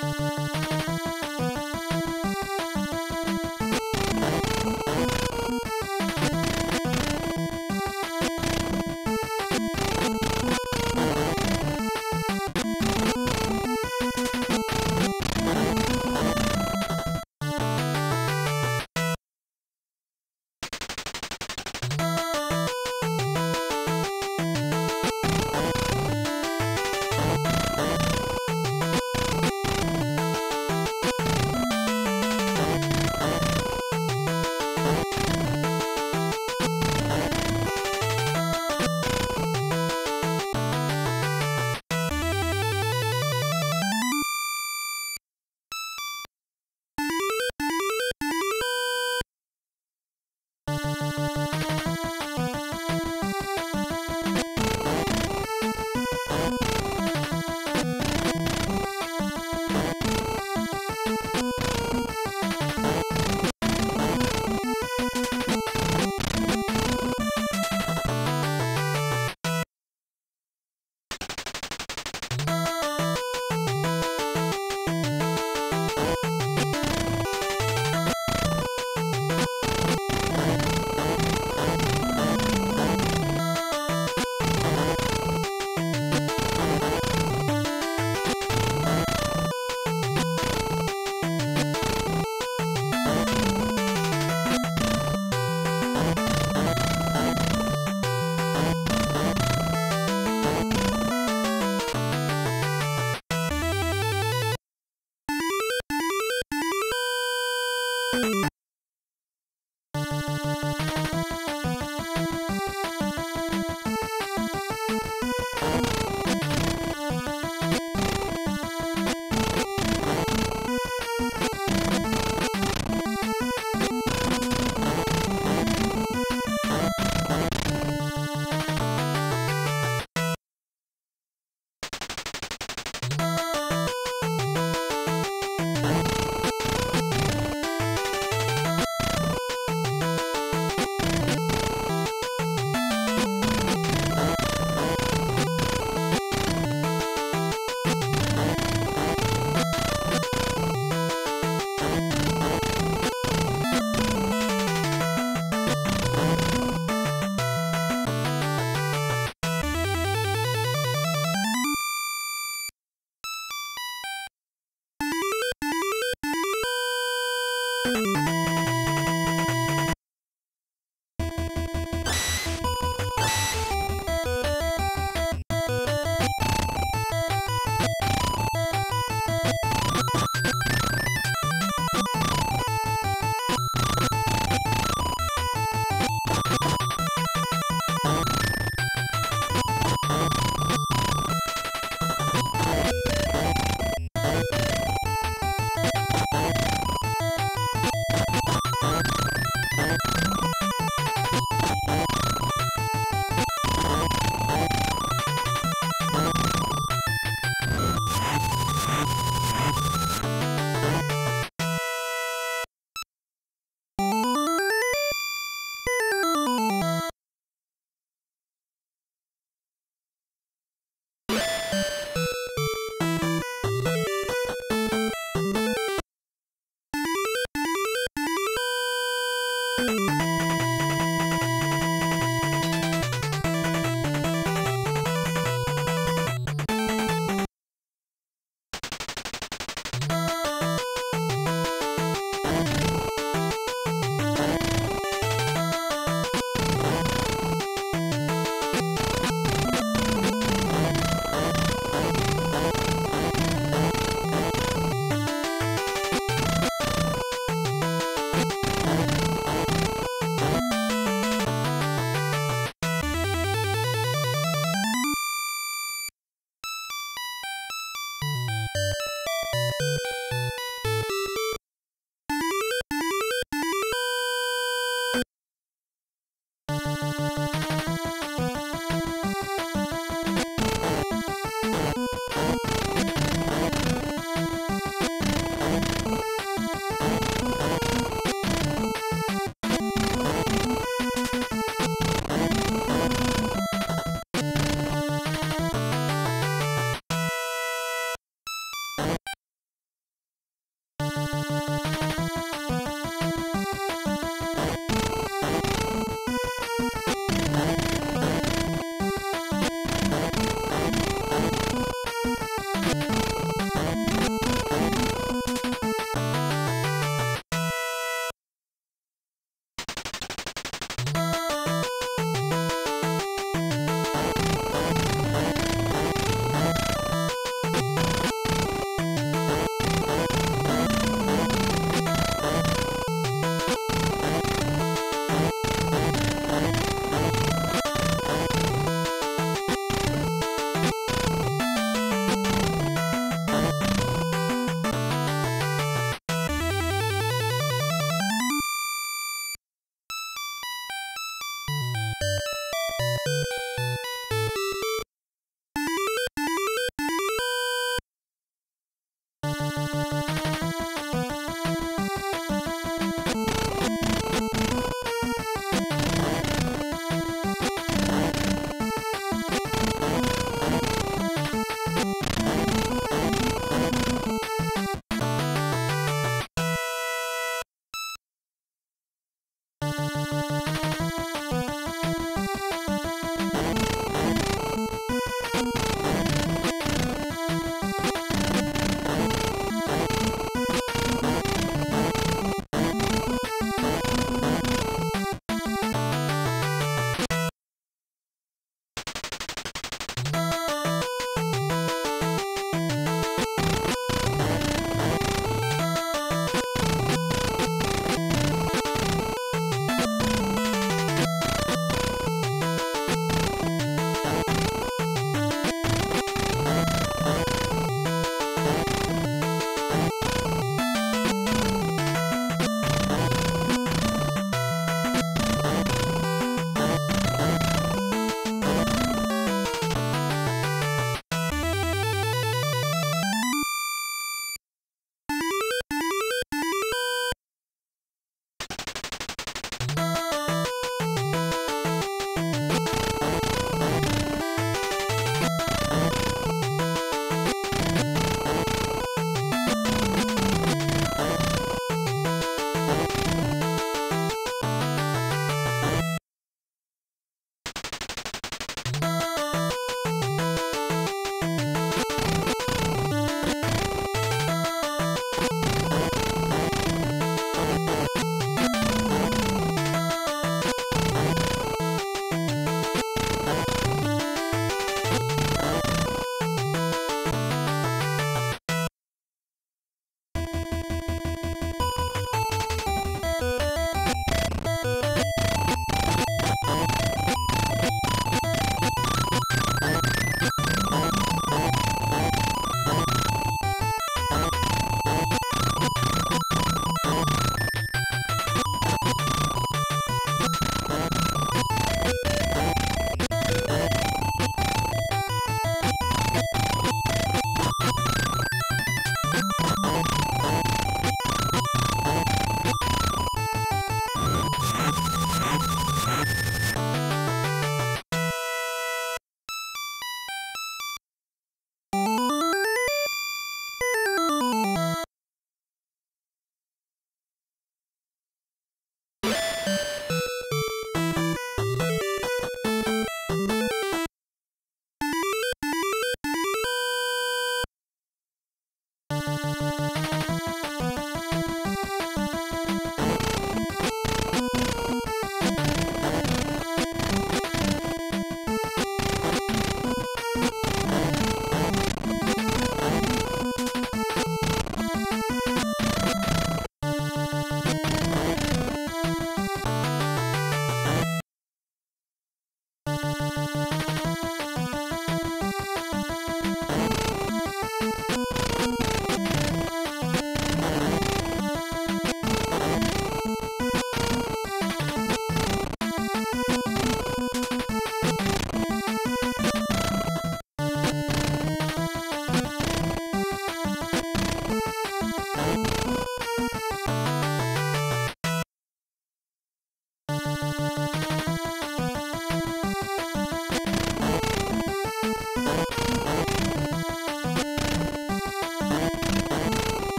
Música